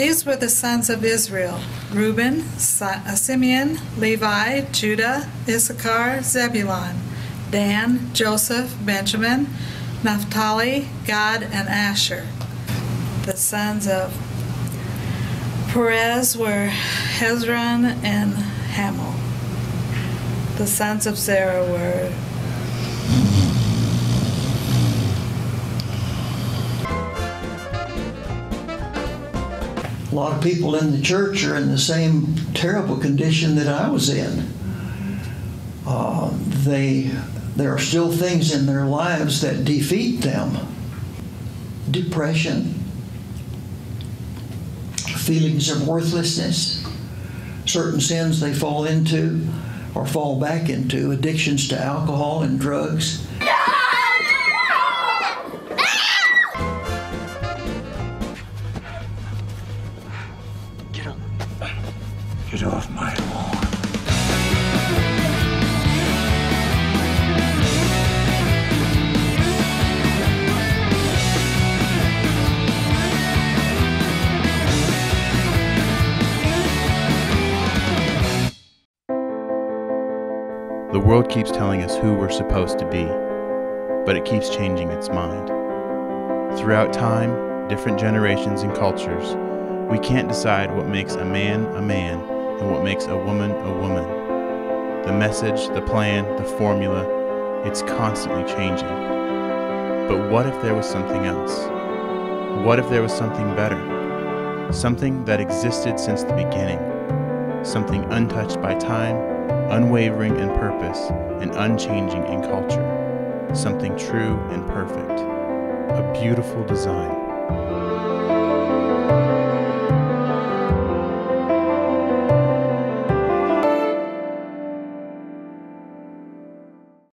These were the sons of Israel Reuben, uh, Simeon, Levi, Judah, Issachar, Zebulun, Dan, Joseph, Benjamin, Naphtali, Gad, and Asher. The sons of Perez were Hezron and Hamul. The sons of Zerah were A lot of people in the church are in the same terrible condition that I was in. Uh, they, there are still things in their lives that defeat them depression, feelings of worthlessness, certain sins they fall into or fall back into, addictions to alcohol and drugs. Get off my lawn. The world keeps telling us who we're supposed to be, but it keeps changing its mind. Throughout time, different generations and cultures, we can't decide what makes a man a man and what makes a woman a woman. The message, the plan, the formula, it's constantly changing. But what if there was something else? What if there was something better? Something that existed since the beginning. Something untouched by time, unwavering in purpose, and unchanging in culture. Something true and perfect. A beautiful design.